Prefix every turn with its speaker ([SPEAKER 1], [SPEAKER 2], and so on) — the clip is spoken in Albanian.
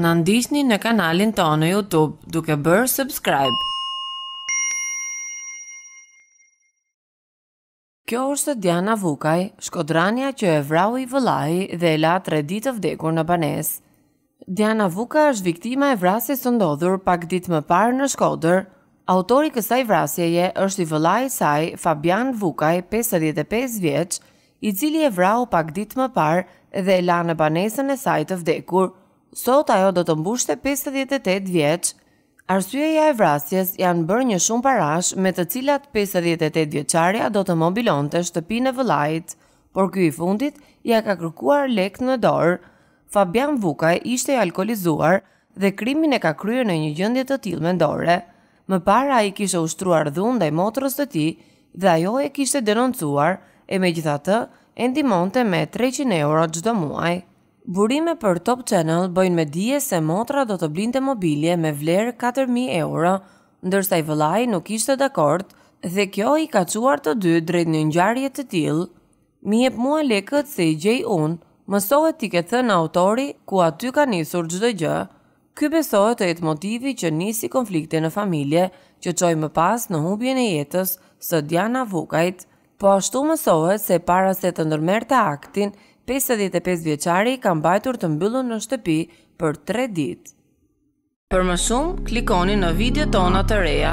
[SPEAKER 1] Na ndiqni në kanalin tonë në YouTube duke bërë subscribe. Kjo është Diana Vukaj, shkodrania që e vrau i vëllai dhe e la tre ditë të vdekur në banesë. Diana Vuka është viktima e vrasjes së ndodhur pak ditë më parë në Shkodër. Autor i kësaj vrasjeje është i vëllai i saj, Fabian Vukaj, 55 vjeç, i cili e vrau pak ditë më parë dhe e la në banesën e saj të vdekur. Sot ajo do të mbushte pesëdhjetë e tetë vjeç. Arsyeja e vrasjes janë bërë një shumë parash me të cilat pesëdhjetë e tetë vjeçarja do të mobilonte shtëpinë e vëllait, por ky i fundit ia ka kërkuar lekët në dorë. Fabian Vukaj ishte i alkoolizuar dhe krimin e ka kryer në një gjendje të tillë mendore. Më parë ai kishte ushtruar dhunë ndaj motrës së tij dhe ajo e kishte denoncuar e megjithatë e ndihmonte me treqind euro çdo muaj. Burime për Top Channel bëjnë me dije se motra do të blinte mobilje me vlerë katër mijë euro, ndërsa i vëllai nuk ishte dakord dhe kjo i ka çuar të dy drejt një ngjarje të tillë. M'i jep mua lekët se i gjej unë, mësohet t'i ketë thënë autori ku aty ka nisur çdo gjë. Ky besohet të jetë motivi që nisi konflikti në familje, që çoi më pas në humbjen e jetës së Diana Vukajt. Po ashtu mësohet se para se të ndërmerrte aktin, pesëdhjetë e pesë vjeçari i ka mbajtur të mbyllur në shtëpi për tre ditë. Për më shumë, klikoni në videot tona të reja.